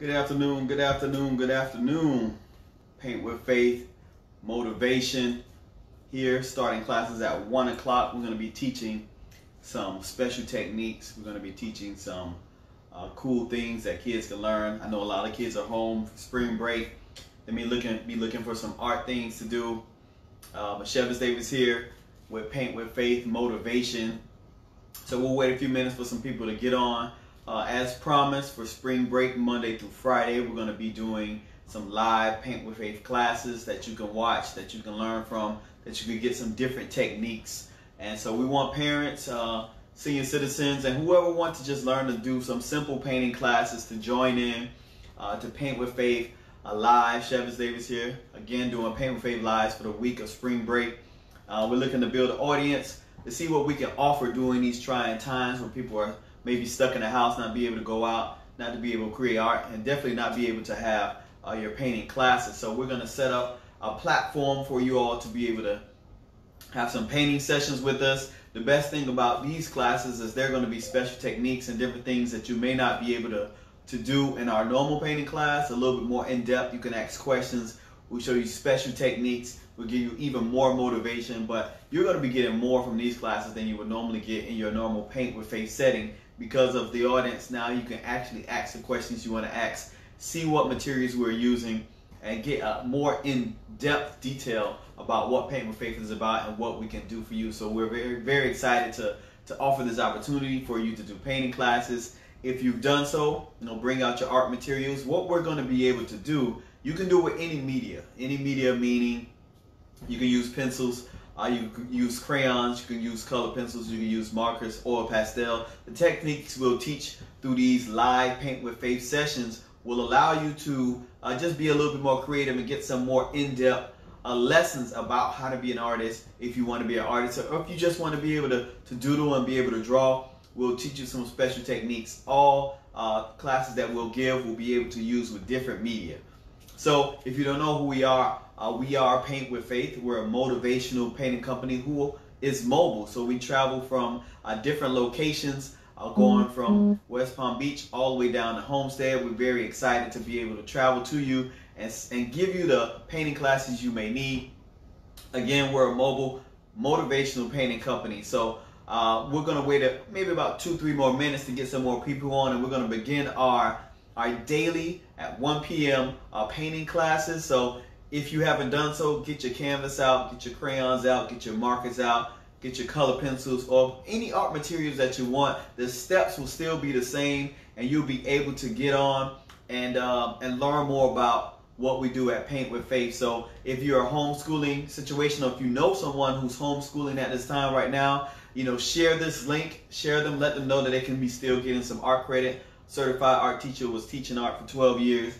Good afternoon, good afternoon, good afternoon. Paint with Faith, motivation here, starting classes at 1 o'clock. We're going to be teaching some special techniques. We're going to be teaching some uh, cool things that kids can learn. I know a lot of kids are home for spring break. They may looking, be looking for some art things to do. Uh, but Chevis Davis here with Paint with Faith, motivation. So we'll wait a few minutes for some people to get on. Uh, as promised, for spring break, Monday through Friday, we're going to be doing some live Paint with Faith classes that you can watch, that you can learn from, that you can get some different techniques. And so we want parents, uh, senior citizens, and whoever wants to just learn to do some simple painting classes to join in, uh, to Paint with Faith uh, live. Chevis Davis here, again doing Paint with Faith lives for the week of spring break. Uh, we're looking to build an audience to see what we can offer during these trying times when people are maybe stuck in the house, not be able to go out, not to be able to create art, and definitely not be able to have uh, your painting classes. So we're going to set up a platform for you all to be able to have some painting sessions with us. The best thing about these classes is they're going to be special techniques and different things that you may not be able to, to do in our normal painting class, a little bit more in depth. You can ask questions. We'll show you special techniques. We'll give you even more motivation, but you're going to be getting more from these classes than you would normally get in your normal paint with faith setting because of the audience. Now you can actually ask the questions you want to ask, see what materials we're using, and get a more in-depth detail about what Paint with Faith is about and what we can do for you. So we're very, very excited to, to offer this opportunity for you to do painting classes. If you've done so, you know, bring out your art materials. What we're going to be able to do, you can do with any media. Any media meaning you can use pencils, uh, you can use crayons, you can use color pencils, you can use markers or pastel. The techniques we'll teach through these live Paint with Faith sessions will allow you to uh, just be a little bit more creative and get some more in-depth uh, lessons about how to be an artist if you want to be an artist or if you just want to be able to, to doodle and be able to draw. We'll teach you some special techniques. All uh, classes that we'll give will be able to use with different media. So if you don't know who we are, uh, we are Paint with Faith. We're a motivational painting company who is mobile. So we travel from uh, different locations, uh, going from mm-hmm. West Palm Beach all the way down to Homestead. We're very excited to be able to travel to you and, and give you the painting classes you may need. Again, we're a mobile motivational painting company. So uh, we're going to wait a, maybe about two, three more minutes to get some more people on, and we're going to begin our our daily at 1 p.m. Uh, painting classes. So if you haven't done so, get your canvas out, get your crayons out, get your markers out, get your color pencils, or any art materials that you want. The steps will still be the same, and you'll be able to get on and uh, and learn more about what we do at Paint with Faith. So if you're a homeschooling situation, or if you know someone who's homeschooling at this time right now, you know, share this link, share them, let them know that they can be still getting some art credit. Certified art teacher was teaching art for 12 years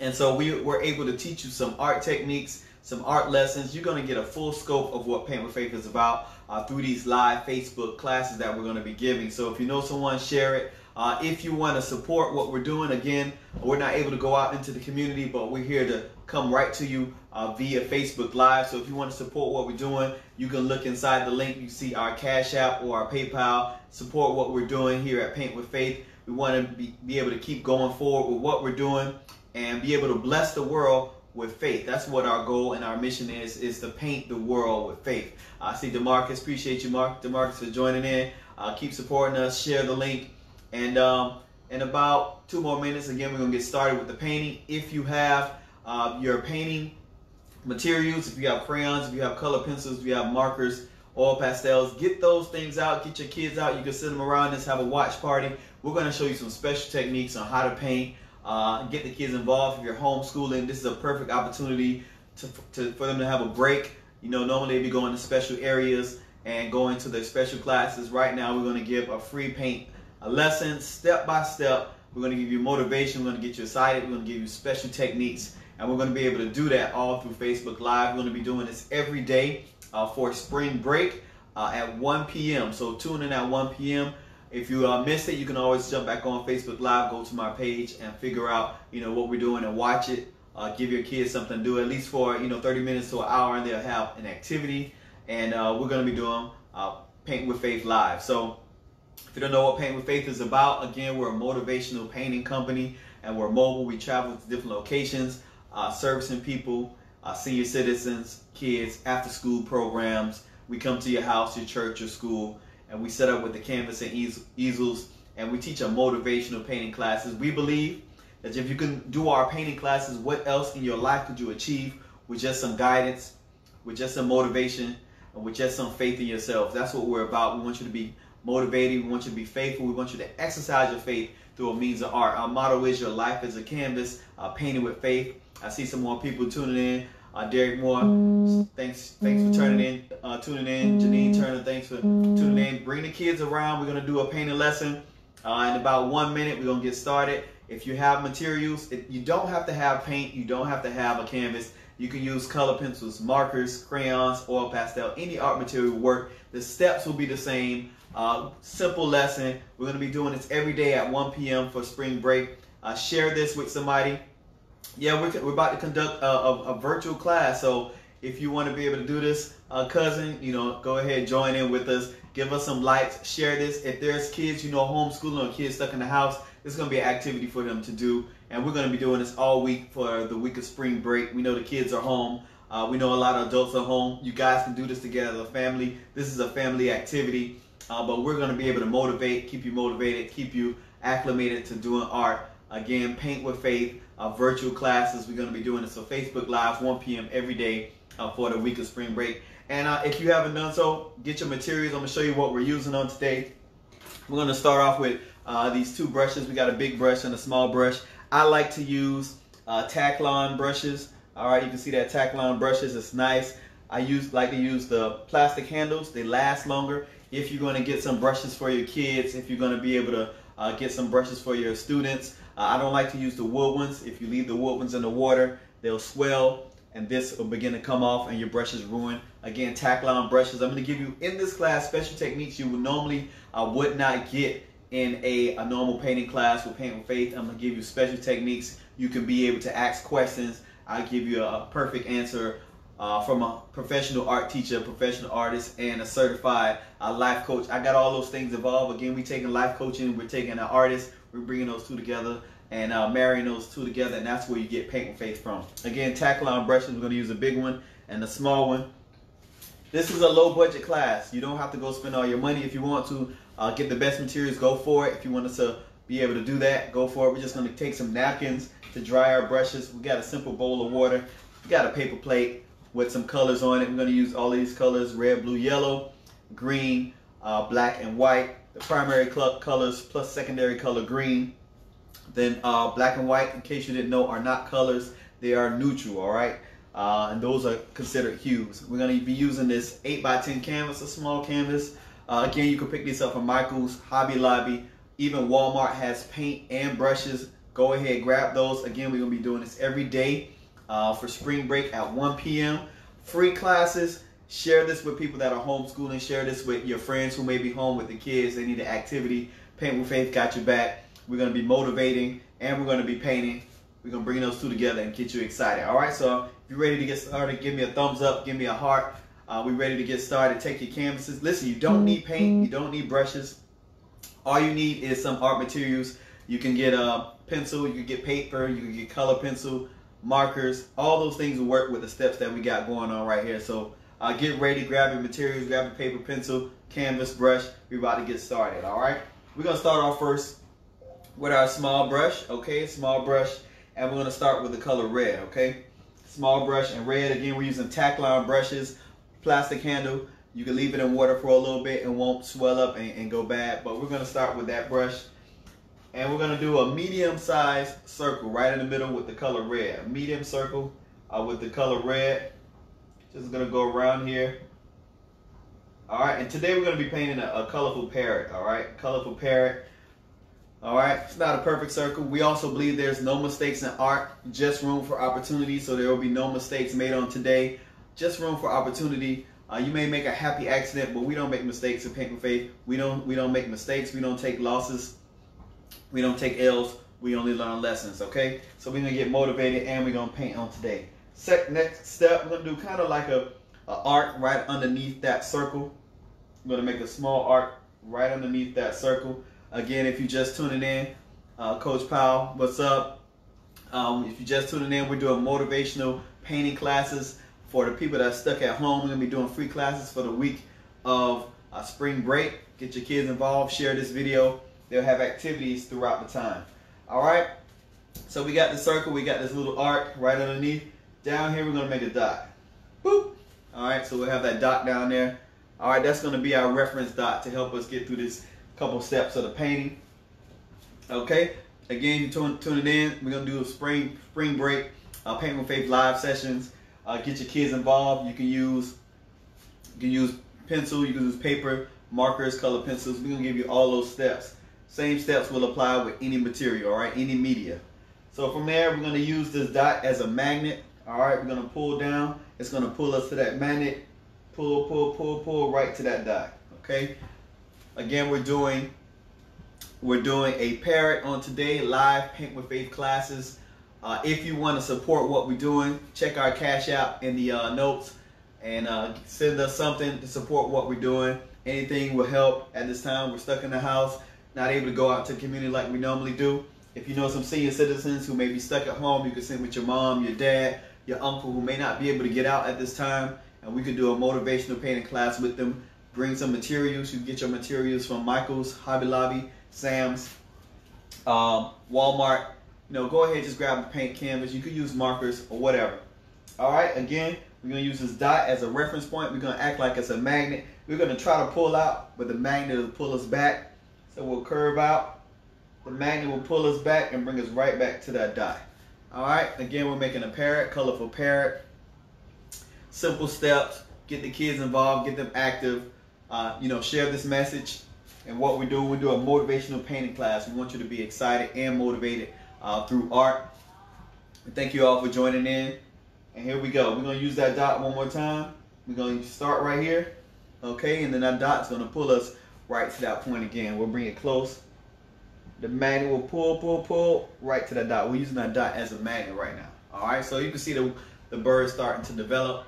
and so we were able to teach you some art techniques, some art lessons. You're going to get a full scope of what Paint with Faith is about uh, through these live Facebook classes that we're going to be giving. So if you know someone, share it. Uh, if you want to support what we're doing, again, we're not able to go out into the community, but we're here to come right to you uh, via Facebook Live. So if you want to support what we're doing, you can look inside the link. You see our Cash App or our PayPal. Support what we're doing here at Paint with Faith. We want to be, be able to keep going forward with what we're doing and be able to bless the world with faith. That's what our goal and our mission is, is to paint the world with faith. I uh, see DeMarcus. Appreciate you, Mark. DeMarcus, for joining in. Uh, keep supporting us. Share the link. And um, in about two more minutes, again, we're going to get started with the painting. If you have uh, your painting materials, if you have crayons, if you have color pencils, if you have markers, oil pastels, get those things out. Get your kids out. You can sit them around. Let's have a watch party. We're going to show you some special techniques on how to paint uh, get the kids involved. If you're homeschooling, this is a perfect opportunity to, to, for them to have a break. You know, normally they'd be going to special areas and going to their special classes. Right now, we're going to give a free paint a lesson, step by step. We're going to give you motivation. We're going to get you excited. We're going to give you special techniques. And we're going to be able to do that all through Facebook Live. We're going to be doing this every day uh, for spring break uh, at 1 p.m. So tune in at 1 p.m. If you uh, missed it, you can always jump back on Facebook Live, go to my page, and figure out you know what we're doing and watch it. Uh, give your kids something to do at least for you know 30 minutes to an hour, and they'll have an activity. And uh, we're going to be doing uh, Paint with Faith Live. So If you don't know what Paint with Faith is about, again, we're a motivational painting company and we're mobile. We travel to different locations, uh, servicing people, uh, senior citizens, kids, after school programs. We come to your house, your church, your school, and we set up with the canvas and easels and we teach a motivational painting classes. We believe that if you can do our painting classes, what else in your life could you achieve with just some guidance, with just some motivation, and with just some faith in yourself? That's what we're about. We want you to be motivated. We want you to be faithful. We want you to exercise your faith through a means of art. Our motto is your life is a canvas, uh, painted with faith. I see some more people tuning in. Uh, Derek Moore, thanks thanks for turning in, uh, tuning in. Janine Turner, thanks for tuning in. Bring the kids around. We're gonna do a painting lesson. Uh, in about one minute, we're gonna get started. If you have materials, it, you don't have to have paint. You don't have to have a canvas. You can use color pencils, markers, crayons, oil pastel, any art material work. The steps will be the same. Uh, simple lesson. We're going to be doing this every day at 1 p.m. for spring break. Uh, share this with somebody yeah, we're, we're about to conduct a, a, a, virtual class. So if you want to be able to do this, uh, cousin, you know, go ahead, join in with us. Give us some likes, share this. If there's kids, you know, homeschooling or kids stuck in the house, it's going to be an activity for them to do. And we're going to be doing this all week for the week of spring break. We know the kids are home. Uh, we know a lot of adults are home. You guys can do this together as a family. This is a family activity. Uh, but we're going to be able to motivate, keep you motivated, keep you acclimated to doing art. Again, paint with faith uh, virtual classes. We're going to be doing this so Facebook Live 1 p.m. every day uh, for the week of spring break. And uh, if you haven't done so, get your materials. I'm going to show you what we're using on today. We're going to start off with uh, these two brushes. We got a big brush and a small brush. I like to use uh, Taklon brushes. All right, you can see that Taklon brushes. It's nice. I use like to use the plastic handles. They last longer. If you're going to get some brushes for your kids, if you're going to be able to uh, get some brushes for your students, uh, I don't like to use the wood ones. If you leave the wood ones in the water, they'll swell and this will begin to come off and your brush is ruined. Again, Taklon brushes. I'm going to give you in this class special techniques you would normally uh, would not get in a, a normal painting class with Paint with Faith. I'm going to give you special techniques. You can be able to ask questions. I'll give you a perfect answer uh, from a professional art teacher, professional artist, and a certified uh, life coach. I got all those things involved. Again, we're taking life coaching, we're taking an artist, we're bringing those two together and uh, marrying those two together, and that's where you get paint with faith from. Again, Taklon brushes, we're going to use a big one and a small one. This is a low budget class. You don't have to go spend all your money. If you want to uh, get the best materials, go for it. If you want us to be able to do that, go for it. We're just going to take some napkins to dry our brushes. We got a simple bowl of water. We got a paper plate with some colors on it. We're going to use all these colors, red, blue, yellow, green, uh, black, and white. The primary club colors plus secondary color green. Then uh, black and white, in case you didn't know, are not colors. They are neutral, all right? Uh, and those are considered hues. We're going to be using this 8 by 10 canvas, a small canvas. Uh, again, you can pick these up from Michael's, Hobby Lobby. Even Walmart has paint and brushes. Go ahead, grab those. Again, we're going to be doing this every day uh, for spring break at 1 p.m. Free classes. Share this with people that are homeschooling. Share this with your friends who may be home with the kids. They need an activity. Paint with Faith got your back. We're going to be motivating and we're going to be painting. We're going to bring those two together and get you excited. All right, so if you're ready to get started, give me a thumbs up, give me a heart. Uh, we're ready to get started. Take your canvases. Listen, you don't need paint, you don't need brushes. All you need is some art materials. You can get a pencil, you can get paper, you can get color pencil, markers. All those things will work with the steps that we got going on right here. So uh, get ready, grab your materials, grab your paper, pencil, canvas, brush. We're about to get started, all right? We're to start off first with our small brush, okay? Small brush, and we're gonna start with the color red, okay? Small brush and red, again, we're using Taklon brushes, plastic handle. You can leave it in water for a little bit and won't swell up and, and go bad, but we're gonna start with that brush. And we're gonna do a medium sized circle right in the middle with the color red. Medium circle uh, with the color red. Just gonna go around here. All right, and today we're gonna be painting a, a colorful parrot, all right? Colorful parrot. All right, it's not a perfect circle. We also believe there's no mistakes in art, just room for opportunity. So there will be no mistakes made on today, just room for opportunity. Uh, you may make a happy accident, but we don't make mistakes in Paint with Faith. We don't we don't make mistakes. We don't take losses. We don't take L's. We only learn lessons. Okay, so we're gonna get motivated and we're gonna paint on today. Set, next step, we're gonna do kind of like a, a arc right underneath that circle. I'm gonna make a small arc right underneath that circle. Again, if you're just tuning in, uh, Coach Powell, what's up? Um, if you're just tuning in, we're doing motivational painting classes for the people that are stuck at home. We're gonna be doing free classes for the week of uh, spring break. Get your kids involved. Share this video. They'll have activities throughout the time. All right. So we got the circle. We got this little arc right underneath. Down here, we're gonna make a dot. Boop. All right. So we'll have that dot down there. All right. That's gonna be our reference dot to help us get through this couple steps of the painting. Okay. Again, you tune, tuning in. We're gonna do a spring spring break uh, paint with faith live sessions. Uh, get your kids involved. You can use you can use pencil. You can use paper, markers, color pencils. We're gonna give you all those steps. Same steps will apply with any material. All right, any media. So from there, we're gonna use this dot as a magnet. All right, we're gonna pull down. It's gonna pull us to that magnet. Pull, pull, pull, pull right to that dot. Okay. Again, we're doing we're doing a parrot on today, live Paint with Faith classes. Uh, if you want to support what we're doing, check our Cash App in the uh, notes and uh, send us something to support what we're doing. Anything will help at this time. We're stuck in the house, not able to go out to the community like we normally do. If you know some senior citizens who may be stuck at home, you can send with your mom, your dad, your uncle who may not be able to get out at this time, and we could do a motivational painting class with them. Bring some materials. You can get your materials from Michael's, Hobby Lobby, Sam's, um, Walmart. You know, go ahead, just grab a paint canvas. You could use markers or whatever. All right, again, we're gonna use this dot as a reference point. We're gonna act like it's a magnet. We're gonna try to pull out, but the magnet will pull us back. So we'll curve out. The magnet will pull us back and bring us right back to that dot. All right, again, we're making a parrot, colorful parrot. Simple steps, get the kids involved, get them active. Uh, you know, share this message and what we do, we do a motivational painting class. We want you to be excited and motivated uh, through art. And thank you all for joining in. And here we go. We're going to use that dot one more time. We're going to start right here. Okay, and then that dot's going to pull us right to that point again. We'll bring it close. The magnet will pull, pull, pull right to that dot. We're using that dot as a magnet right now. All right, so you can see the, the bird starting to develop.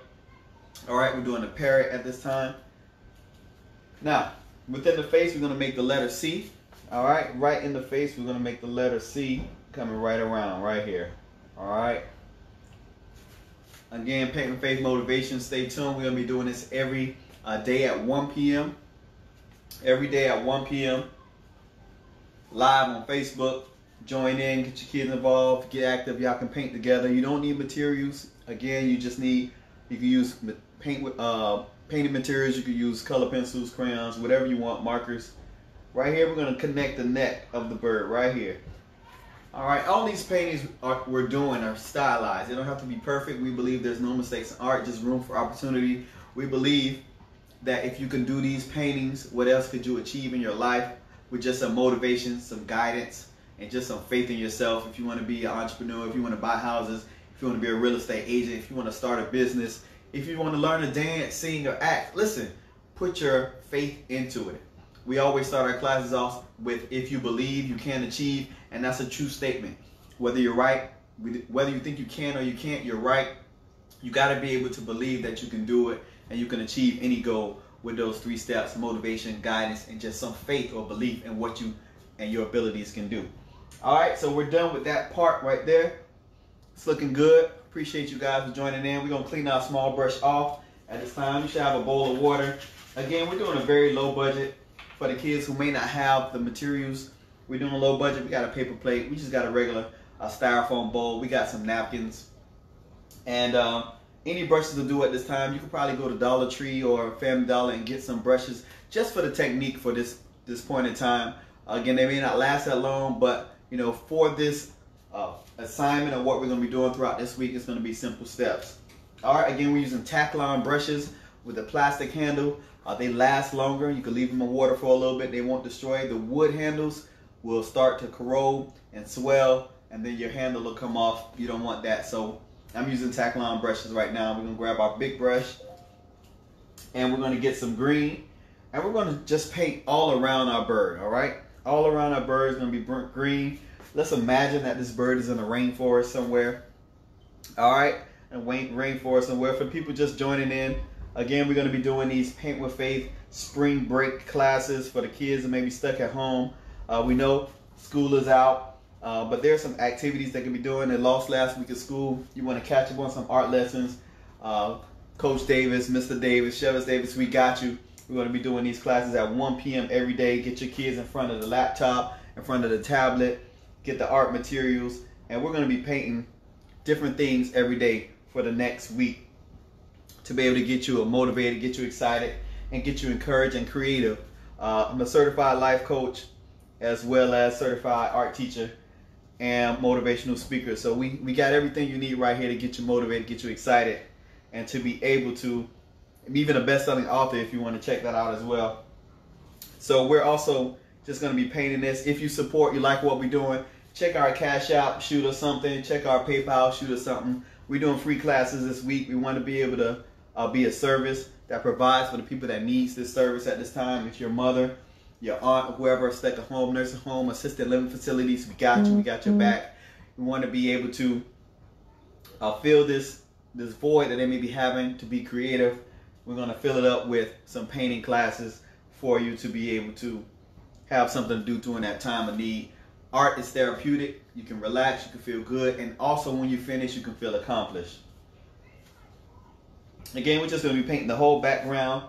All right, we're doing a parrot at this time. Now, Within the face, we're going to make the letter C. All right, right in the face, we're going to make the letter C coming right around, right here. All right. Again, Paint with Faith Motivation. Stay tuned. We're going to be doing this every uh, day at 1 p.m. Every day at 1 p.m. Live on Facebook. Join in, get your kids involved, get active. Y'all can paint together. You don't need materials. Again, you just need, you can use paint with, uh, painting materials. You can use color pencils, crayons, whatever you want, markers. Right here, we're going to connect the neck of the bird right here. All right, all these paintings are, we're doing are stylized. They don't have to be perfect. We believe there's no mistakes in art, just room for opportunity. We believe that if you can do these paintings, what else could you achieve in your life with just some motivation, some guidance, and just some faith in yourself. If you want to be an entrepreneur, if you want to buy houses, if you want to be a real estate agent, if you want to start a business, if you want to learn to dance, sing, or act, listen, put your faith into it. We always start our classes off with if you believe you can achieve, and that's a true statement. Whether you're right, whether you think you can or you can't, you're right. You got to be able to believe that you can do it and you can achieve any goal with those three steps motivation, guidance, and just some faith or belief in what you and your abilities can do. All right, so we're done with that part right there. It's looking good. Appreciate you guys for joining in. We're to clean our small brush off at this time. You should have a bowl of water. Again, we're doing a very low budget for the kids who may not have the materials. We're doing a low budget. We got a paper plate. We just got a regular a styrofoam bowl. We got some napkins. And um, any brushes to do at this time, you could probably go to Dollar Tree or Family Dollar and get some brushes just for the technique for this, this point in time. Again, they may not last that long, but you know, for this uh, assignment of what we're going to be doing throughout this week it's going to be simple steps. All right, again, we're using Taklon brushes with a plastic handle. Uh, they last longer. You can leave them in water for a little bit. They won't destroy. The wood handles will start to corrode and swell, and then your handle will come off. You don't want that. So I'm using Taklon brushes right now. We're to grab our big brush, and we're to get some green, and we're to just paint all around our bird, all right? All around our bird is to be green. Let's imagine that this bird is in a rainforest somewhere. All right, and rainforest somewhere. For people just joining in, Again, we're to be doing these Paint with Faith spring break classes for the kids that may be stuck at home. Uh, we know school is out, uh, but there's some activities they can be doing. They lost last week at school. You want to catch up on some art lessons. Uh, Coach Davis, Mr. Davis, Chevis Davis, we got you. We're going to be doing these classes at 1 p.m. every day. Get your kids in front of the laptop, in front of the tablet, get the art materials, and we're going to be painting different things every day for the next week to be able to get you motivated, get you excited, and get you encouraged and creative. Uh, I'm a certified life coach as well as certified art teacher and motivational speaker. So we, we got everything you need right here to get you motivated, get you excited, and to be able to even a best-selling author if you want to check that out as well. So we're also just going to be painting this. If you support, you like what we're doing, check our Cash App, shoot us something. Check our PayPal, shoot us something. We're doing free classes this week. We want to be able to uh, be a service that provides for the people that needs this service at this time. If your mother, your aunt, whoever, stuck at home, nursing home, assisted living facilities, we got you. We got your mm-hmm. back. We want to be able to uh, fill this this void that they may be having to be creative. We're going to fill it up with some painting classes for you to be able to have something to do during that time of need. Art is therapeutic. You can relax, you can feel good, and also when you finish, you can feel accomplished. Again, we're just going to be painting the whole background.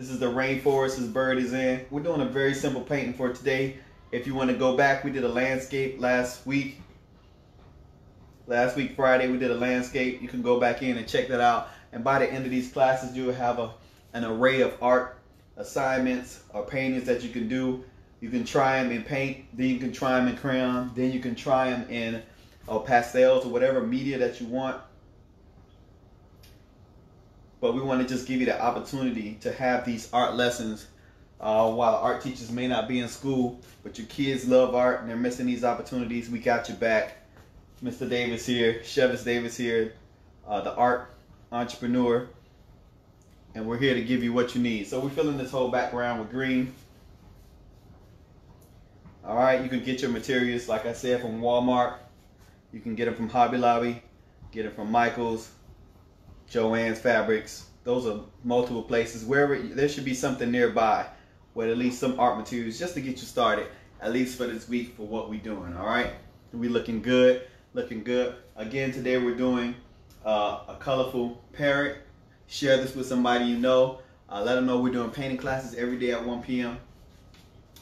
This is the rainforest this bird is in. We're doing a very simple painting for today. If you want to go back, we did a landscape last week. Last week, Friday, we did a landscape. You can go back in and check that out. And by the end of these classes, you'll have a, an array of art assignments or paintings that you can do. You can try them in paint, then you can try them in crayon, then you can try them in uh, pastels or whatever media that you want but we want to just give you the opportunity to have these art lessons uh, while art teachers may not be in school, but your kids love art and they're missing these opportunities. We got your back. Mr. Davis here, Chevis Davis here, uh, the art entrepreneur, and we're here to give you what you need. So we're filling this whole background with green. All right, you can get your materials, like I said, from Walmart. You can get them from Hobby Lobby, get them from Michael's, Joann's Fabrics. Those are multiple places. Wherever there should be something nearby with at least some art materials just to get you started, at least for this week for what we're doing. All right, we looking good, looking good. Again, today we're doing uh, a colorful parrot. Share this with somebody you know. Uh, let them know we're doing painting classes every day at 1 p.m.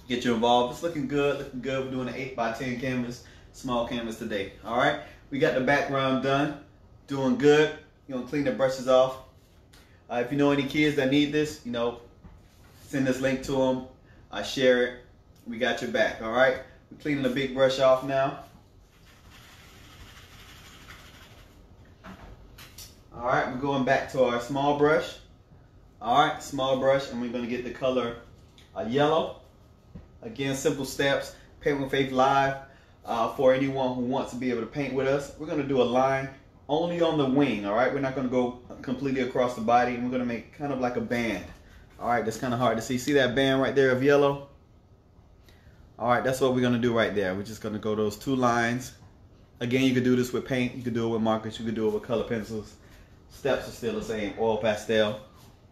Get you involved. It's looking good, looking good. We're doing an 8 by 10 canvas, small canvas today. All right, we got the background done, doing good. You know, clean the brushes off. Uh, if you know any kids that need this, you know, send this link to them. I share it. We got your back, all right? We're cleaning the big brush off now. All right, we're going back to our small brush. All right, small brush, and we're gonna get the color uh, yellow. Again, simple steps, Paint with Faith Live. Uh, for anyone who wants to be able to paint with us, we're gonna do a line only on the wing, all right? We're not gonna go completely across the body. We're gonna make kind of like a band. All right, that's kind of hard to see. See that band right there of yellow? All right, that's what we're gonna do right there. We're just gonna go those two lines. Again, you could do this with paint. You could do it with markers. You could do it with color pencils. Steps are still the same, oil pastel.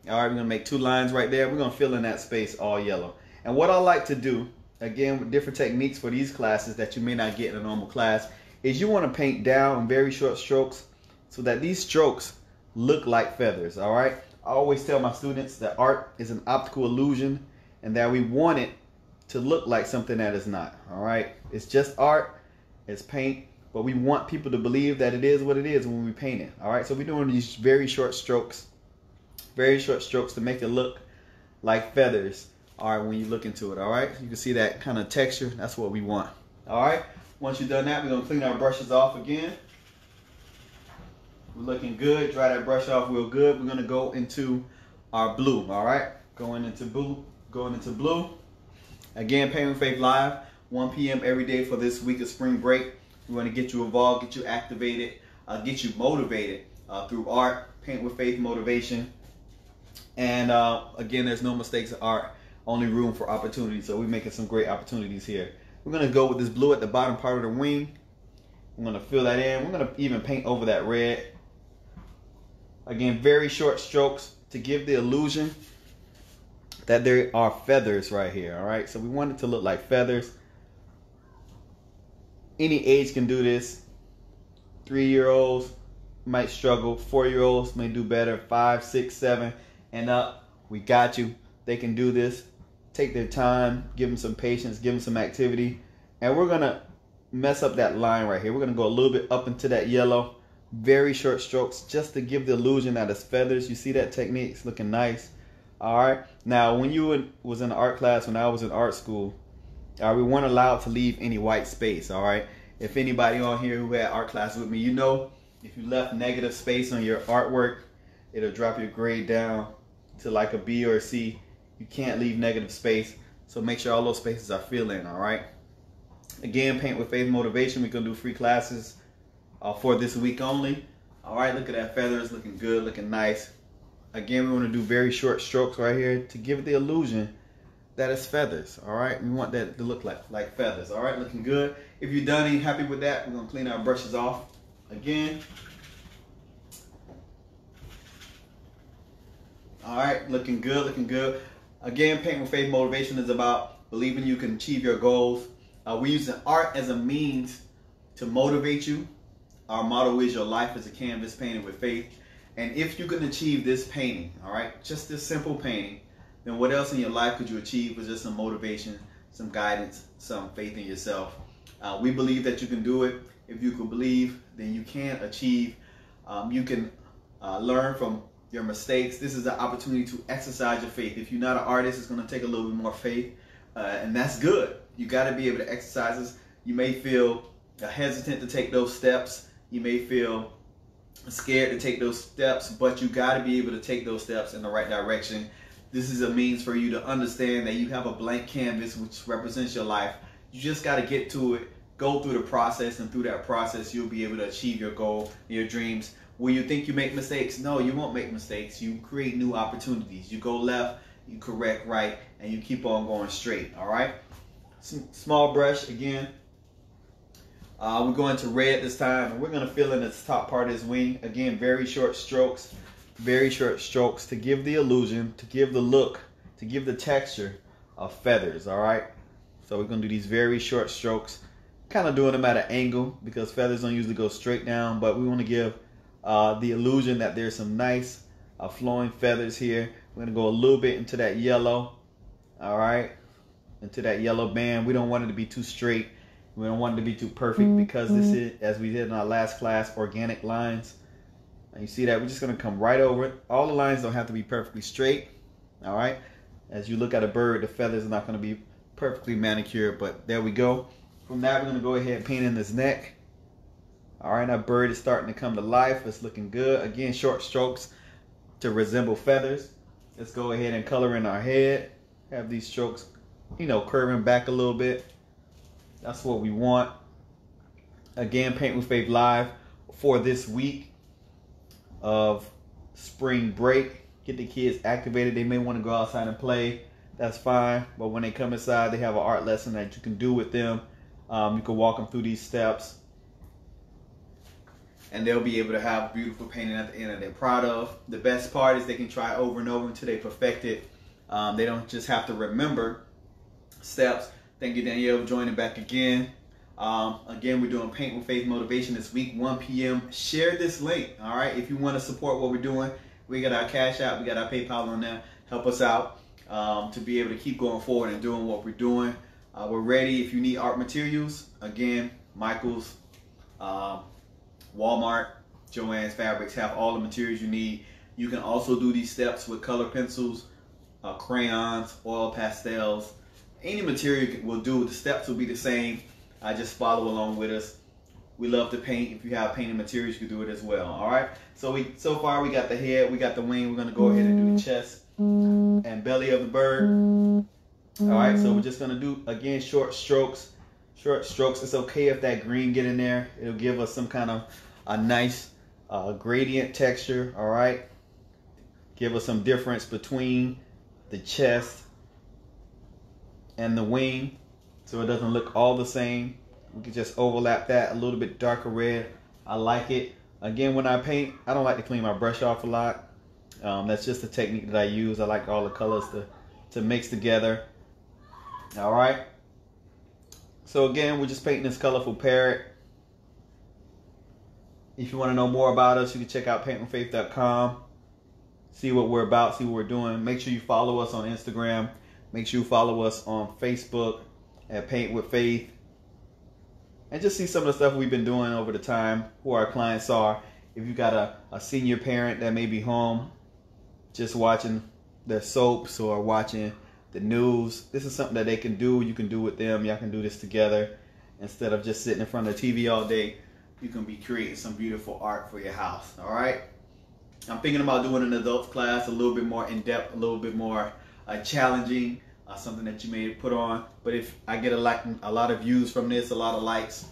All right, we're gonna make two lines right there. We're gonna fill in that space all yellow. And what I like to do, again, with different techniques for these classes that you may not get in a normal class, is you want to paint down very short strokes so that these strokes look like feathers, all right? I always tell my students that art is an optical illusion and that we want it to look like something that is not, all right? It's just art, it's paint, but we want people to believe that it is what it is when we paint it, all right? So we're doing these very short strokes, very short strokes to make it look like feathers, all right, when you look into it, all right? You can see that kind of texture, that's what we want, all right? Once you've done that, we're gonna clean our brushes off again. We're looking good, dry that brush off real good. We're gonna go into our blue, all right? Going into blue, going into blue. Again, Paint with Faith Live, 1 p.m. every day for this week of spring break. We wanna get you involved, get you activated, uh, get you motivated uh, through art, Paint with Faith motivation. And uh, again, there's no mistakes in art, only room for opportunity. So we're making some great opportunities here. We're gonna go with this blue at the bottom part of the wing. I'm gonna fill that in. We're gonna even paint over that red. Again, very short strokes to give the illusion that there are feathers right here, all right? So we want it to look like feathers. Any age can do this. Three-year-olds might struggle. Four-year-olds may do better. Five, six, seven, and up. We got you. They can do this. Take their time. Give them some patience. Give them some activity. And we're going to mess up that line right here. We're going to go a little bit up into that yellow. Very short strokes just to give the illusion that it's feathers. You see that technique? It's looking nice. All right. Now, when you was in art class, when I was in art school, uh, we weren't allowed to leave any white space. All right. If anybody on here who had art class with me, you know, if you left negative space on your artwork, it'll drop your grade down to like a B or a C. You can't leave negative space. So make sure all those spaces are filled in. All right. Again, paint with faith motivation. We're gonna do free classes uh, for this week only. All right. Look at that feathers, looking good, looking nice. Again, we want to do very short strokes right here to give it the illusion that it's feathers. All right, we want that to look like like feathers. All right, looking good. If you're done and happy with that, we're gonna clean our brushes off again. All right, looking good, looking good. Again, paint with faith motivation is about believing you can achieve your goals. Uh, we're using art as a means to motivate you. Our motto is your life is a canvas painted with faith. And if you can achieve this painting, all right, just this simple painting, then what else in your life could you achieve with just some motivation, some guidance, some faith in yourself? Uh, we believe that you can do it. If you can believe, then you can achieve. Um, you can uh, learn from your mistakes. This is an opportunity to exercise your faith. If you're not an artist, it's going to take a little bit more faith, uh, and that's good. You got to be able to exercise this. You may feel hesitant to take those steps. You may feel scared to take those steps, but you got to be able to take those steps in the right direction. This is a means for you to understand that you have a blank canvas which represents your life. You just got to get to it, go through the process, and through that process, you'll be able to achieve your goal, your dreams. Will you think you make mistakes? No, you won't make mistakes. You create new opportunities. You go left, you correct right, and you keep on going straight. All right. Small brush again. Uh, we're going to red this time, and we're going to fill in this top part of his wing. Again, very short strokes, very short strokes to give the illusion, to give the look, to give the texture of feathers, all right? So we're going to do these very short strokes, kind of doing them at an angle because feathers don't usually go straight down, but we want to give uh, the illusion that there's some nice uh, flowing feathers here. We're going to go a little bit into that yellow, all right? Into that yellow band. We don't want it to be too straight we don't want it to be too perfect mm-hmm. because this is, as we did in our last class, organic lines. And you see that we're just going to come right over it. All the lines don't have to be perfectly straight. All right. As you look at a bird, the feathers are not going to be perfectly manicured, but there we go. From that, we're to go ahead and paint in this neck. All right, that bird is starting to come to life. It's looking good. Again, short strokes to resemble feathers. Let's go ahead and color in our head. Have these strokes, you know, curving back a little bit. That's what we want. Again, Paint with Faith Live for this week of spring break. Get the kids activated. They may want to go outside and play. That's fine. But when they come inside, they have an art lesson that you can do with them. Um, you can walk them through these steps. And they'll be able to have beautiful painting at the end that they're proud of. The best part is they can try over and over until they perfect it. Um, they don't just have to remember steps Thank you, Danielle, for joining back again. Um, again, we're doing Paint with Faith Motivation this week, 1 p.m. Share this link, all right? If you want to support what we're doing, we got our Cash App, we got our PayPal on there. Help us out um, to be able to keep going forward and doing what we're doing. Uh, we're ready. If you need art materials, again, Michael's, uh, Walmart, Joann's Fabrics have all the materials you need. You can also do these steps with color pencils, uh, crayons, oil pastels, any material will do. The steps will be the same. I just follow along with us. We love to paint. If you have painting materials, you can do it as well. All right. So we so far we got the head, we got the wing. We're gonna go ahead and do the chest and belly of the bird. All right. So we're just gonna do again short strokes. Short strokes. It's okay if that green get in there. It'll give us some kind of a nice uh, gradient texture. All right. Give us some difference between the chest and the wing so it doesn't look all the same. We can just overlap that a little bit darker red. I like it. Again, when I paint, I don't like to clean my brush off a lot. Um, that's just a technique that I use. I like all the colors to, to mix together. All right. So again, we're just painting this colorful parrot. If you want to know more about us, you can check out paintwithfaith.com. See what we're about, see what we're doing. Make sure you follow us on Instagram. Make sure you follow us on Facebook at Paint with Faith. And just see some of the stuff we've been doing over the time, who our clients are. If you've got a, a senior parent that may be home just watching the soaps or watching the news, this is something that they can do. You can do with them. Y'all can do this together. Instead of just sitting in front of the TV all day, you can be creating some beautiful art for your house. All right. I'm thinking about doing an adult class a little bit more in depth, a little bit more uh, challenging, uh, something that you may put on. But if I get a lot, a lot of views from this, a lot of likes,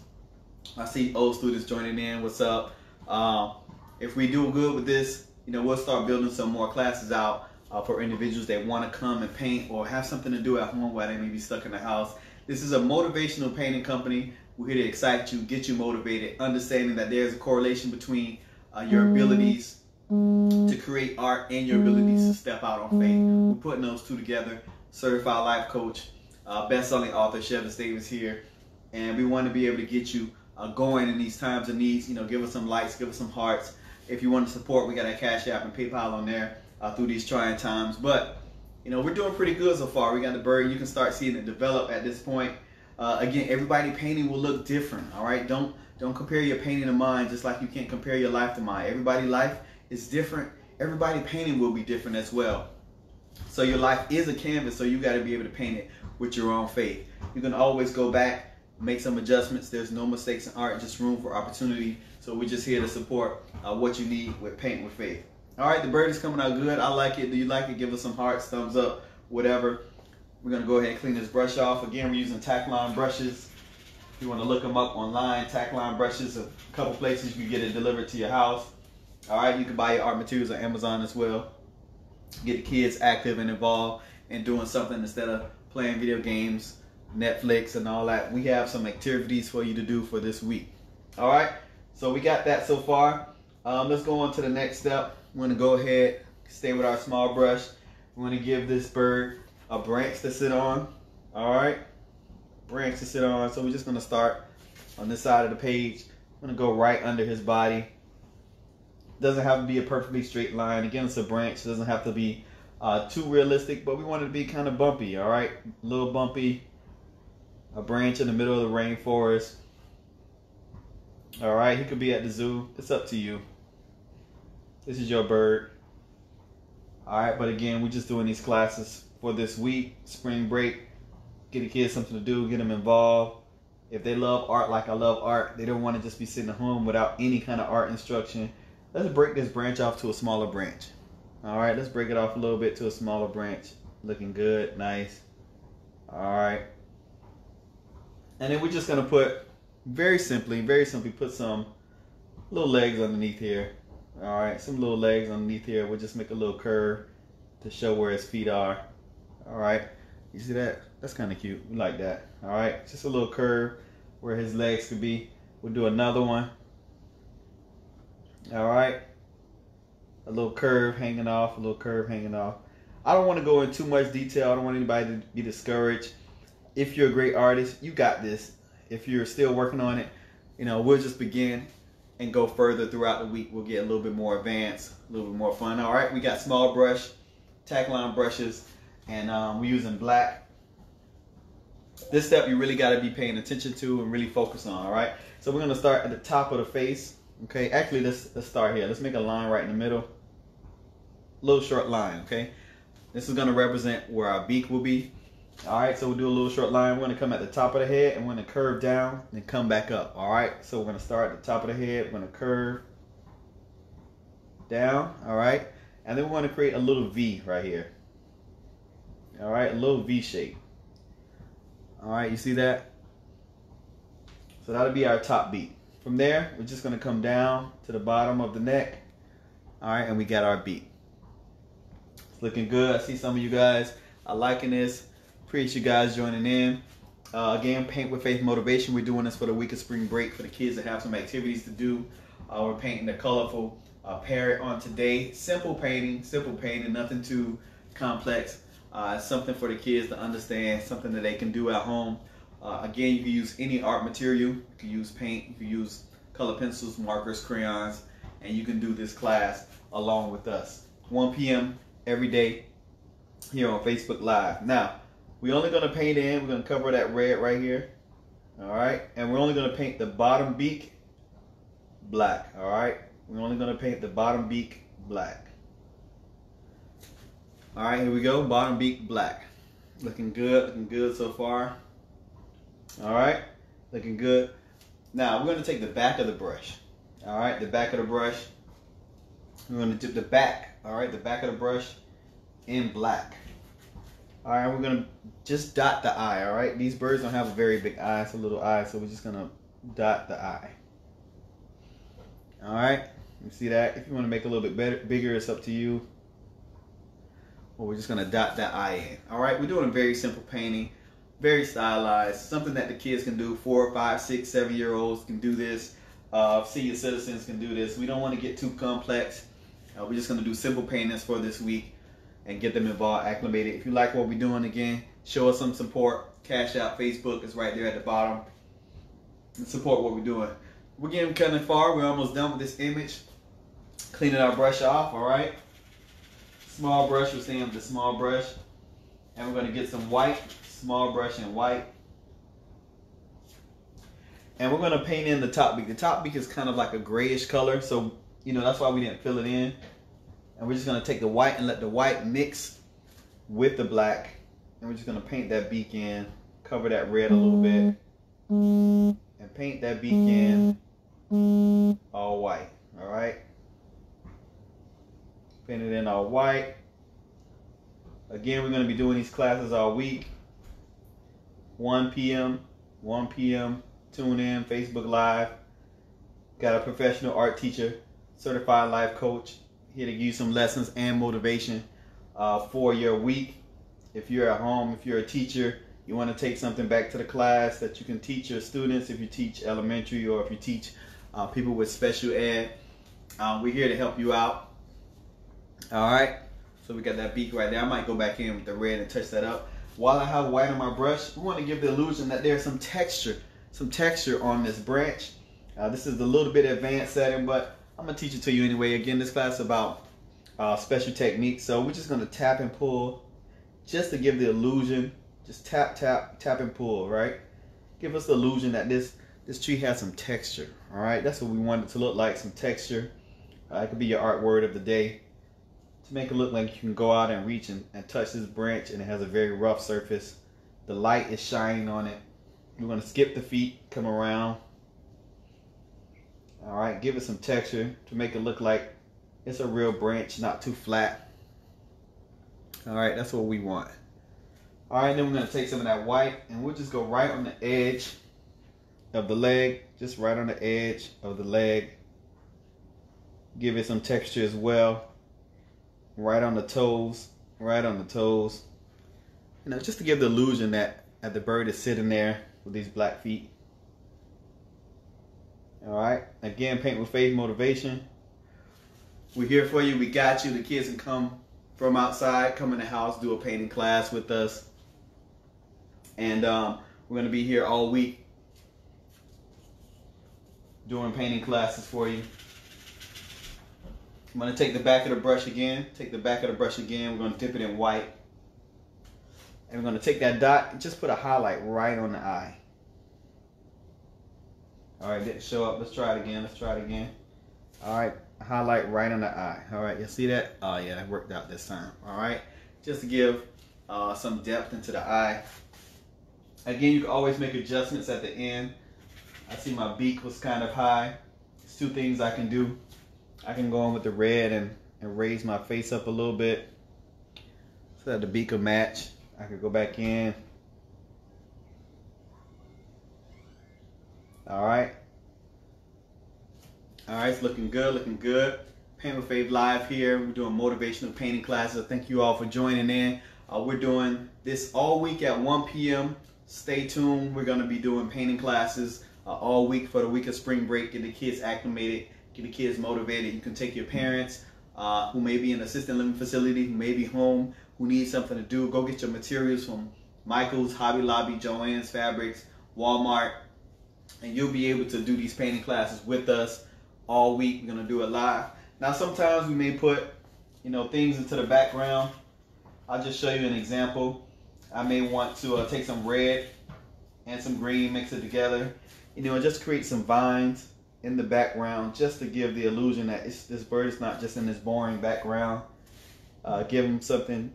I see old students joining in. What's up? Um, if we do good with this, you know, we'll start building some more classes out uh, for individuals that want to come and paint or have something to do at home while they may be stuck in the house. This is a motivational painting company. We're here to excite you, get you motivated, understanding that there's a correlation between uh, your abilities to create art and your abilities to step out on faith. We're putting those two together. Certified life coach, uh, best-selling author Chevis Davis here, and we want to be able to get you uh, going in these times of needs. You know, give us some likes, give us some hearts. If you want to support, we got a Cash App and PayPal on there uh, through these trying times. But you know, we're doing pretty good so far. We got the bird. You can start seeing it develop at this point. Uh, again, everybody painting will look different. All right, don't don't compare your painting to mine just like you can't compare your life to mine. Everybody life is different. Everybody painting will be different as well. So your life is a canvas, so you got to be able to paint it with your own faith. You can always go back, make some adjustments. There's no mistakes in art, just room for opportunity. So we're just here to support uh, what you need with Paint with Faith. All right, the bird is coming out good. I like it. Do you like it? Give us some hearts, thumbs up, whatever. We're gonna go ahead and clean this brush off. Again, we're using Taklon brushes. If you wanna look them up online, Taklon brushes, a couple places you can get it delivered to your house. All right, you can buy your art materials on Amazon as well. Get the kids active and involved in doing something instead of playing video games, Netflix, and all that. We have some activities for you to do for this week. All right, so we got that so far. Um, let's go on to the next step. We're gonna go ahead, stay with our small brush. We're gonna give this bird a branch to sit on. All right, branch to sit on. So we're just gonna start on this side of the page. I'm gonna go right under his body doesn't have to be a perfectly straight line. Again, it's a branch. It doesn't have to be uh, too realistic, but we want it to be kind of bumpy, all right? A little bumpy. A branch in the middle of the rainforest. All right, he could be at the zoo. It's up to you. This is your bird. All right, but again, we're just doing these classes for this week, spring break. Get the kids something to do, get them involved. If they love art like I love art, they don't want to just be sitting at home without any kind of art instruction Let's break this branch off to a smaller branch. All right, let's break it off a little bit to a smaller branch. Looking good, nice. All right. And then we're just gonna put, very simply, very simply, put some little legs underneath here. All right, some little legs underneath here. We'll just make a little curve to show where his feet are. All right, you see that? That's kind of cute. We like that. All right, just a little curve where his legs could be. We'll do another one. All right. A little curve hanging off, a little curve hanging off. I don't want to go in too much detail. I don't want anybody to be discouraged. If you're a great artist, you got this. If you're still working on it, you know, we'll just begin and go further throughout the week. We'll get a little bit more advanced, a little bit more fun. All right, we got small brush, Taklon brushes, and um, we're using black. This step you really got to be paying attention to and really focus on. All right, so we're gonna start at the top of the face. Okay, actually, let's let's start here. Let's make a line right in the middle. A little short line. Okay, this is gonna represent where our beak will be. All right, so we'll do a little short line. We're gonna come at the top of the head and we're gonna curve down and come back up. All right, so we're gonna start at the top of the head. We're gonna curve down. All right, and then we're gonna create a little V right here. All right, a little V shape. All right, you see that? So that'll be our top beat. From there, we're just going to come down to the bottom of the neck. All right, and we got our beat. It's looking good. I see some of you guys are liking this. Appreciate you guys joining in. Uh, again, Paint with Faith Motivation. We're doing this for the week of spring break for the kids to have some activities to do. Uh, we're painting the colorful uh, parrot on today. Simple painting, simple painting, nothing too complex. Uh, something for the kids to understand, something that they can do at home. Uh, again, you can use any art material. You can use paint, you can use color pencils, markers, crayons, and you can do this class along with us. 1 p.m. every day here on Facebook Live. Now, we're only going to paint in, we're going to cover that red right here. All right, and we're only going to paint the bottom beak black. All right, we're only going to paint the bottom beak black. All right, here we go. Bottom beak black. Looking good, looking good so far. All right, looking good. Now we're going to take the back of the brush. All right, the back of the brush. We're going to dip the back. All right, the back of the brush in black. All right, we're to just dot the eye. All right, these birds don't have a very big eye. It's a little eye, so we're just to dot the eye. All right, you see that? If you want to make a little bit better, bigger, it's up to you. Well, we're just gonna dot that eye in. All right, we're doing a very simple painting, very stylized, something that the kids can do. Four, five, six, seven year olds can do this. Uh, senior citizens can do this. We don't want to get too complex. Uh, we're just gonna do simple paintings for this week and get them involved, acclimated. If you like what we're doing, again, show us some support. Cash App, Facebook is right there at the bottom. And support what we're doing. We're getting kind of far. We're almost done with this image. Cleaning our brush off, all right? small brush, we're saying the small brush. And we're to get some white, small brush and white. And we're to paint in the top beak. The top beak is kind of like a grayish color, so, you know, that's why we didn't fill it in. And we're just going to take the white and let the white mix with the black. And we're just going to paint that beak in, cover that red a little bit. And paint that beak in all white, all right? Paint it in all white. Again, we're going to be doing these classes all week. 1 p.m. 1 p.m. Tune in, Facebook Live. Got a professional art teacher, certified life coach, here to give you some lessons and motivation uh, for your week. If you're at home, if you're a teacher, you want to take something back to the class that you can teach your students if you teach elementary or if you teach uh, people with special ed. Uh, we're here to help you out. All right, so we got that beak right there. I might go back in with the red and touch that up. While I have white on my brush, we want to give the illusion that there's some texture, some texture on this branch. Uh, this is a little bit advanced setting, but I'm gonna teach it to you anyway. Again, this class about uh, special techniques. So we're just gonna tap and pull just to give the illusion. Just tap, tap, tap and pull, right? Give us the illusion that this this tree has some texture, all right? That's what we want it to look like, some texture. Uh, it could be your art word of the day to make it look like you can go out and reach and, and touch this branch and it has a very rough surface. The light is shining on it. We're to skip the feet, come around. All right, give it some texture to make it look like it's a real branch, not too flat. All right, that's what we want. All right, then we're to take some of that white and we'll just go right on the edge of the leg, just right on the edge of the leg. Give it some texture as well right on the toes, right on the toes. You know, just to give the illusion that, that the bird is sitting there with these black feet. All right. Again, paint with faith, motivation. We're here for you. We got you. The kids can come from outside, come in the house, do a painting class with us. And um, we're going to be here all week doing painting classes for you. I'm going to take the back of the brush again. Take the back of the brush again. We're going to dip it in white. And we're going to take that dot and just put a highlight right on the eye. All right, didn't show up. Let's try it again. Let's try it again. All right, highlight right on the eye. All right, you see that? Oh, yeah, worked out this time. All right, just to give uh, some depth into the eye. Again, you can always make adjustments at the end. I see my beak was kind of high. There's two things I can do. I can go in with the red and, and raise my face up a little bit so that the beak will match. I could go back in. All right. All right, it's looking good, looking good. Paint with Faith Live here. We're doing motivational painting classes. Thank you all for joining in. Uh, we're doing this all week at 1 p.m. Stay tuned. We're going to be doing painting classes uh, all week for the week of spring break. Get the kids acclimated get the kids motivated. You can take your parents uh, who may be in assisted living facility, who may be home, who need something to do. Go get your materials from Michael's, Hobby Lobby, Joann's Fabrics, Walmart, and you'll be able to do these painting classes with us all week. We're gonna do it live. Now, sometimes we may put, you know, things into the background. I'll just show you an example. I may want to uh, take some red and some green, mix it together, you know, just create some vines in the background just to give the illusion that this bird is not just in this boring background. Uh, give them something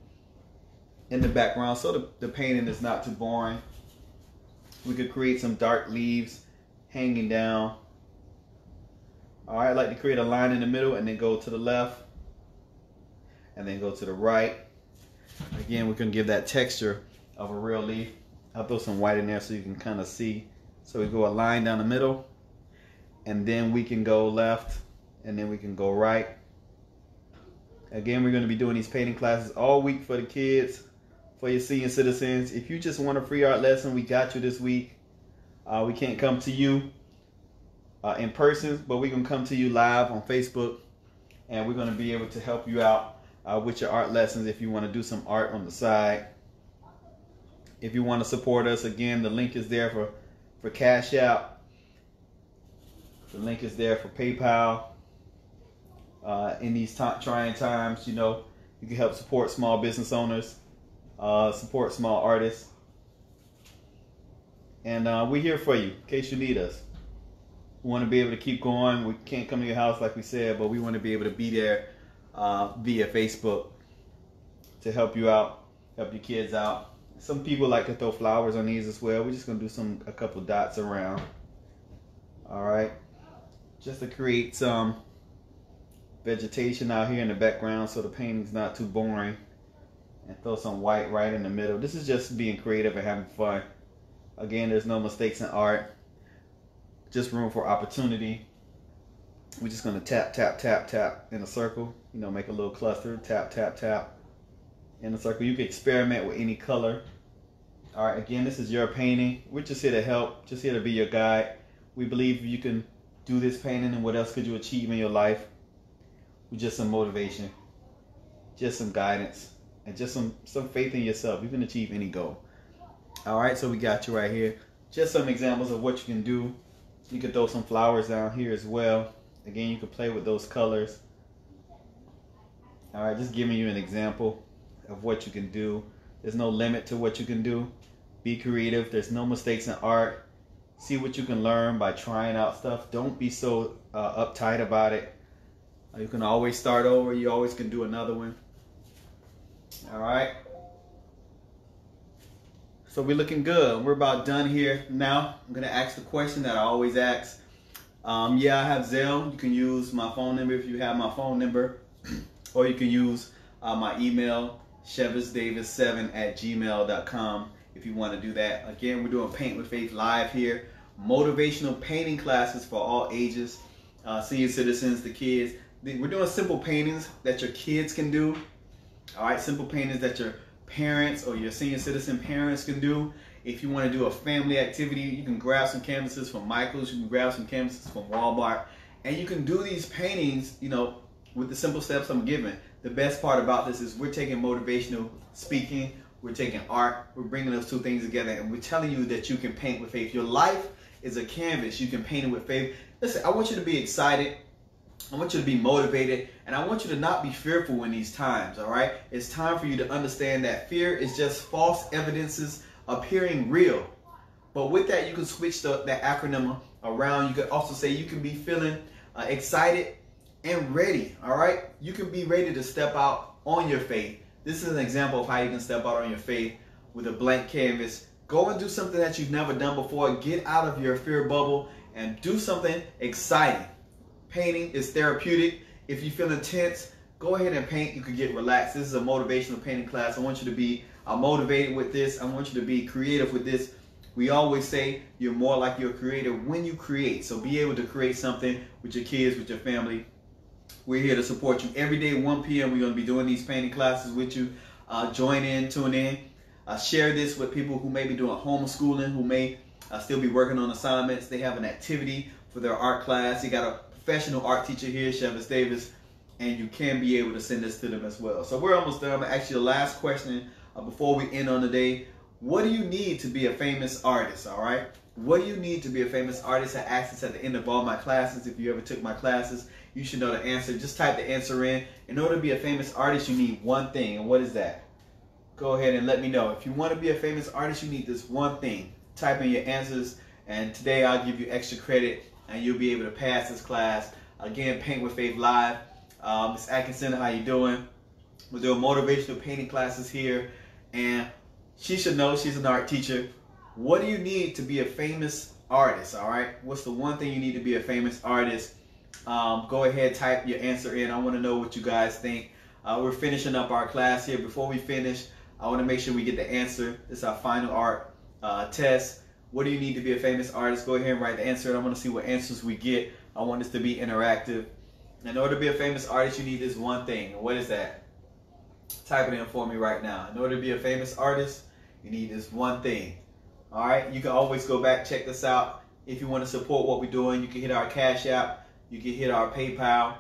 in the background so the, the painting is not too boring. We could create some dark leaves hanging down. All right, I'd like to create a line in the middle and then go to the left and then go to the right. Again, we can give that texture of a real leaf. I'll throw some white in there so you can kind of see. So we go a line down the middle and then we can go left and then we can go right. Again, we're going to be doing these painting classes all week for the kids, for your senior citizens. If you just want a free art lesson, we got you this week. Uh, we can't come to you uh, in person, but we can come to you live on Facebook and we're going to be able to help you out uh, with your art lessons if you want to do some art on the side. If you want to support us, again, the link is there for, for Cash App. The link is there for PayPal. Uh, in these trying times, you know, you can help support small business owners, uh, support small artists. And uh, we're here for you in case you need us. We want to be able to keep going. We can't come to your house like we said, but we want to be able to be there uh, via Facebook to help you out, help your kids out. Some people like to throw flowers on these as well. We're just gonna do some a couple dots around. All right, just to create some vegetation out here in the background so the painting's not too boring. And throw some white right in the middle. This is just being creative and having fun. Again, there's no mistakes in art. Just room for opportunity. We're just gonna tap, tap, tap, tap in a circle. You know, make a little cluster. Tap, tap, tap in a circle. You can experiment with any color. All right, again, this is your painting. We're just here to help, just here to be your guide. We believe you can do this painting and what else could you achieve in your life with just some motivation, just some guidance, and just some, some faith in yourself. You can achieve any goal. All right, so we got you right here. Just some examples of what you can do. You could throw some flowers down here as well. Again, you can play with those colors. All right, just giving you an example of what you can do. There's no limit to what you can do. Be creative. There's no mistakes in art. See what you can learn by trying out stuff. Don't be so uh, uptight about it. You can always start over. You always can do another one. All right. So we're looking good. We're about done here now. I'm to ask the question that I always ask. Um, yeah, I have Zelle. You can use my phone number if you have my phone number. or you can use uh, my email, chevisdavis7 at gmail.com if you want to do that. Again, we're doing Paint with Faith live here. Motivational painting classes for all ages, uh, senior citizens, the kids. We're doing simple paintings that your kids can do. All right, simple paintings that your parents or your senior citizen parents can do. If you want to do a family activity, you can grab some canvases from Michael's, you can grab some canvases from Walmart, and you can do these paintings, you know, with the simple steps I'm giving the best part about this is we're taking motivational speaking, we're taking art, we're bringing those two things together, and we're telling you that you can paint with faith. Your life is a canvas. You can paint it with faith. Listen, I want you to be excited. I want you to be motivated, and I want you to not be fearful in these times, all right? It's time for you to understand that fear is just false evidences appearing real. But with that, you can switch the, that acronym around. You could also say you can be feeling uh, excited and ready. All right, you can be ready to step out on your faith. This is an example of how you can step out on your faith with a blank canvas. Go and do something that you've never done before. Get out of your fear bubble and do something exciting. Painting is therapeutic. If you feel intense, go ahead and paint. You can get relaxed. This is a motivational painting class. I want you to be uh, motivated with this. I want you to be creative with this. We always say you're more like your creator when you create. So be able to create something with your kids, with your family, we're here to support you every day, 1 p.m. We're going to be doing these painting classes with you. Uh, join in, tune in. Uh, share this with people who may be doing homeschooling, who may uh, still be working on assignments. They have an activity for their art class. You got a professional art teacher here, Chevis Davis, and you can be able to send this to them as well. So we're almost done. I'm gonna ask you the last question uh, before we end on the day. What do you need to be a famous artist? All right. What do you need to be a famous artist? I ask this at the end of all my classes. If you ever took my classes, you should know the answer. Just type the answer in. In order to be a famous artist, you need one thing. And what is that? Go ahead and let me know. If you want to be a famous artist, you need this one thing. Type in your answers. And today I'll give you extra credit and you'll be able to pass this class. Again, Paint with Faith Live. Um, Ms. Atkinson, how you doing? We're doing motivational painting classes here. And she should know she's an art teacher. What do you need to be a famous artist? All right. What's the one thing you need to be a famous artist? Um, go ahead, type your answer in. I want to know what you guys think. Uh, we're finishing up our class here. Before we finish, I want to make sure we get the answer. It's our final art uh, test. What do you need to be a famous artist? Go ahead and write the answer. I want to see what answers we get. I want this to be interactive. In order to be a famous artist, you need this one thing. What is that? Type it in for me right now. In order to be a famous artist, you need this one thing. All right, you can always go back, check this out. If you want to support what we're doing, you can hit our Cash App, you can hit our PayPal,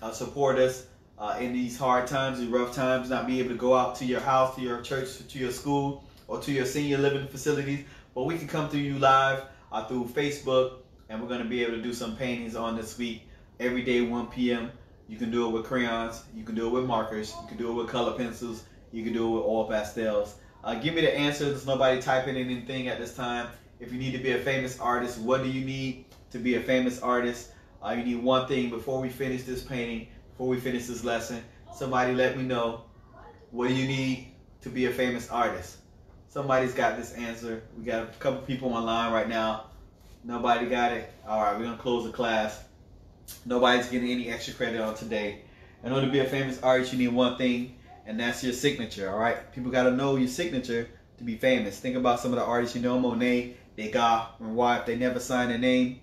uh, support us uh, in these hard times, these rough times, not be able to go out to your house, to your church, to your school, or to your senior living facilities. But we can come through you live uh, through Facebook, and we're going to be able to do some paintings on this week every day, 1 p.m. You can do it with crayons, you can do it with markers, you can do it with color pencils, you can do it with oil pastels. Uh, give me the answer. There's nobody typing anything at this time. If you need to be a famous artist, what do you need to be a famous artist? Uh, you need one thing before we finish this painting, before we finish this lesson. Somebody let me know what do you need to be a famous artist. Somebody's got this answer. We got a couple people online right now. Nobody got it. All right, we're gonna close the class. Nobody's getting any extra credit on today. In order to be a famous artist, you need one thing and that's your signature. All right, people got to know your signature to be famous. Think about some of the artists you know, Monet, Degas, Renoir. If they never sign a name,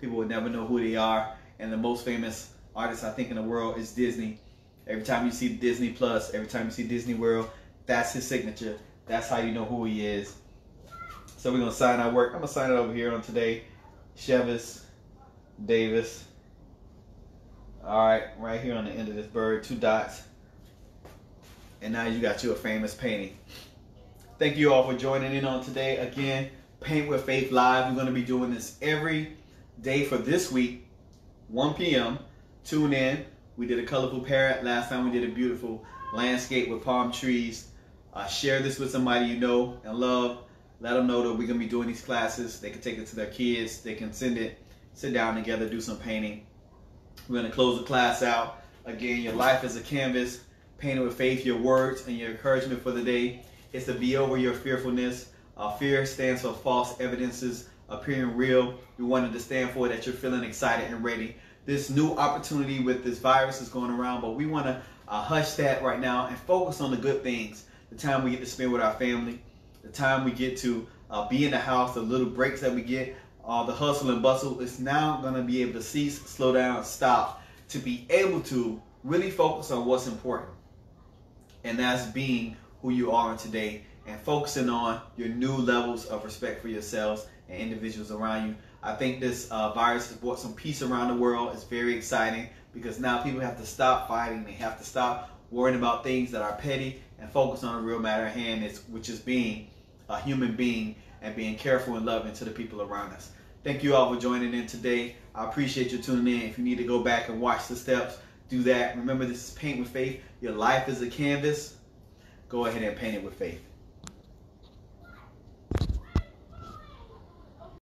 people would never know who they are. And the most famous artist I think in the world is Disney. Every time you see Disney Plus, every time you see Disney World, that's his signature. That's how you know who he is. So we're gonna sign our work. I'm gonna sign it over here on today. Chevis Davis. All right, right here on the end of this bird, two dots and now you got you a famous painting. Thank you all for joining in on today. Again, Paint with Faith Live. We're to be doing this every day for this week, 1 p.m. Tune in. We did a colorful parrot. Last time we did a beautiful landscape with palm trees. Uh, share this with somebody you know and love. Let them know that we're going to be doing these classes. They can take it to their kids. They can send it, sit down together, do some painting. We're going to close the class out. Again, your life is a canvas painted with faith, your words and your encouragement for the day is to be over your fearfulness. Uh, fear stands for false evidences appearing real. We wanted to stand for that you're feeling excited and ready. This new opportunity with this virus is going around, but we want to uh, hush that right now and focus on the good things. The time we get to spend with our family, the time we get to uh, be in the house, the little breaks that we get, uh, the hustle and bustle is now going to be able to cease, slow down, stop, to be able to really focus on what's important and that's being who you are today and focusing on your new levels of respect for yourselves and individuals around you. I think this uh, virus has brought some peace around the world. It's very exciting because now people have to stop fighting. They have to stop worrying about things that are petty and focus on the real matter at hand, which is being a human being and being careful and loving to the people around us. Thank you all for joining in today. I appreciate you tuning in. If you need to go back and watch the steps, do that. Remember, this is Paint with Faith. Your life is a canvas. Go ahead and paint it with faith.